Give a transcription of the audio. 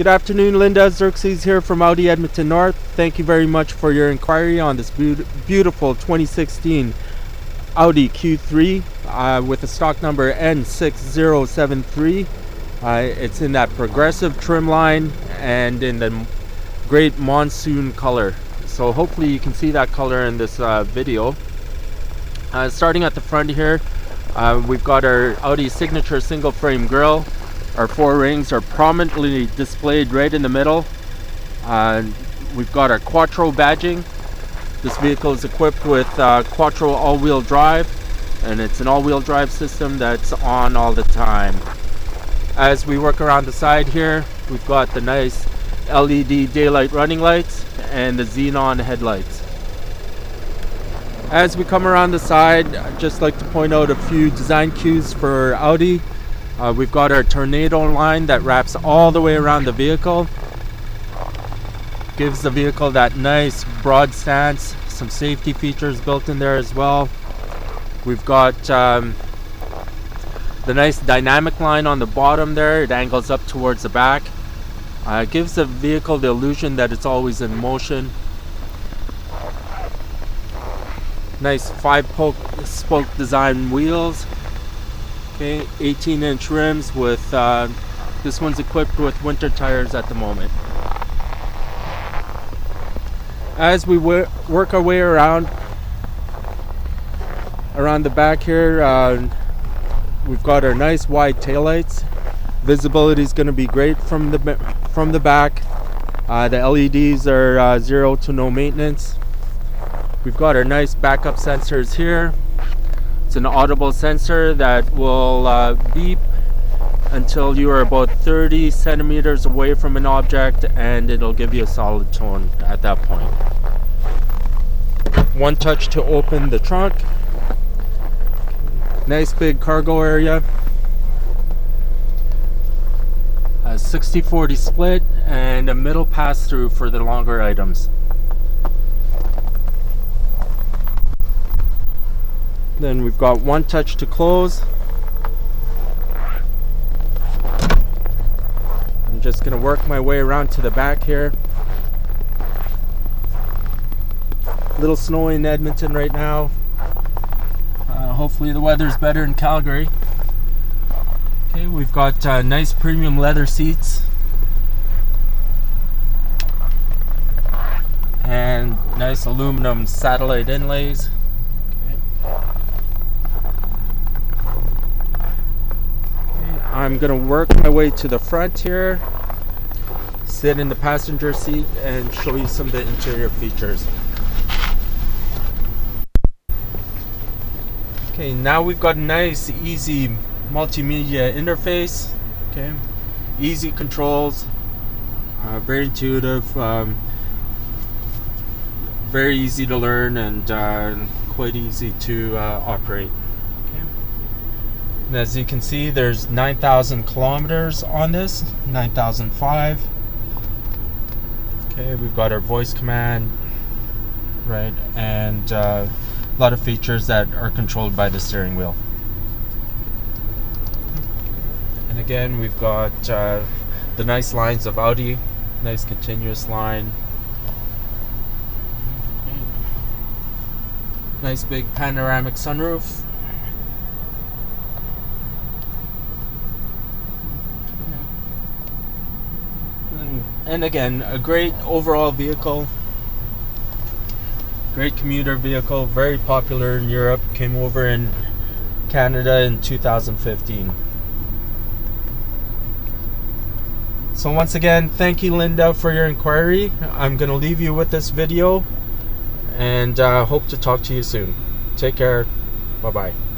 Good afternoon, Linda Xerxes here from Audi Edmonton North. Thank you very much for your inquiry on this be beautiful 2016 Audi Q3 uh, with a stock number N6073. Uh, it's in that progressive trim line and in the great monsoon color. So hopefully you can see that color in this uh, video. Uh, starting at the front here, uh, we've got our Audi signature single frame grille our four rings are prominently displayed right in the middle. We've got our Quattro badging. This vehicle is equipped with uh, Quattro all-wheel drive and it's an all-wheel drive system that's on all the time. As we work around the side here, we've got the nice LED daylight running lights and the xenon headlights. As we come around the side, I'd just like to point out a few design cues for Audi. Uh, we've got our tornado line that wraps all the way around the vehicle. Gives the vehicle that nice broad stance, some safety features built in there as well. We've got um, the nice dynamic line on the bottom there. It angles up towards the back. Uh, gives the vehicle the illusion that it's always in motion. Nice five spoke design wheels 18 inch rims with, uh, this one's equipped with winter tires at the moment. As we work our way around, around the back here, uh, we've got our nice wide taillights. Visibility is going to be great from the from the back. Uh, the LEDs are uh, zero to no maintenance. We've got our nice backup sensors here. It's an audible sensor that will uh, beep until you are about 30 centimeters away from an object and it'll give you a solid tone at that point. One touch to open the trunk. Nice big cargo area. A 60-40 split and a middle pass-through for the longer items. Then we've got one touch to close. I'm just going to work my way around to the back here. A little snowy in Edmonton right now. Uh, hopefully the weather's better in Calgary. Okay, we've got uh, nice premium leather seats. And nice aluminum satellite inlays. I'm gonna work my way to the front here sit in the passenger seat and show you some of the interior features. Okay now we've got a nice easy multimedia interface. Okay. Easy controls uh, very intuitive um, very easy to learn and uh, quite easy to uh, operate and as you can see, there's 9,000 kilometers on this, 9,005. Okay, we've got our voice command, right, and uh, a lot of features that are controlled by the steering wheel. And again, we've got uh, the nice lines of Audi, nice continuous line. Nice big panoramic sunroof. And again a great overall vehicle. Great commuter vehicle very popular in Europe came over in Canada in 2015 so once again thank you Linda for your inquiry. I'm gonna leave you with this video and uh, hope to talk to you soon. Take care. Bye bye